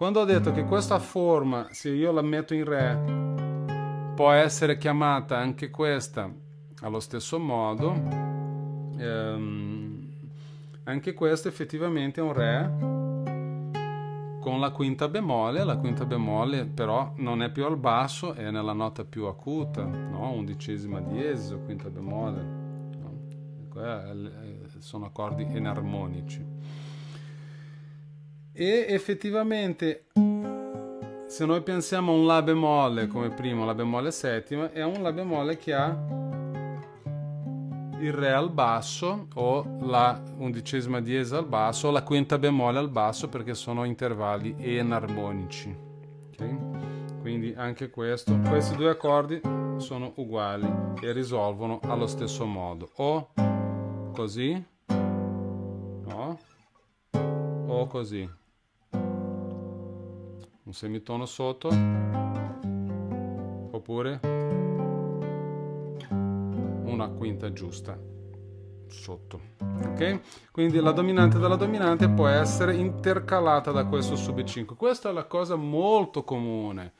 Quando ho detto che questa forma, se io la metto in Re, può essere chiamata anche questa allo stesso modo, ehm, anche questo effettivamente è un Re con la quinta bemolle, la quinta bemolle però non è più al basso, è nella nota più acuta, no? undicesima diesis o quinta bemolle, no? sono accordi enarmonici e effettivamente se noi pensiamo a un La bemolle come primo, La bemolle settima, è un La bemolle che ha il Re al basso o la undicesima diesis al basso o la quinta bemolle al basso perché sono intervalli enarmonici. Okay? Quindi anche questo, questi due accordi sono uguali e risolvono allo stesso modo. O così, o così. Un semitono sotto. Oppure una quinta giusta sotto. Ok? Quindi la dominante della dominante può essere intercalata da questo sub 5 questa è la cosa molto comune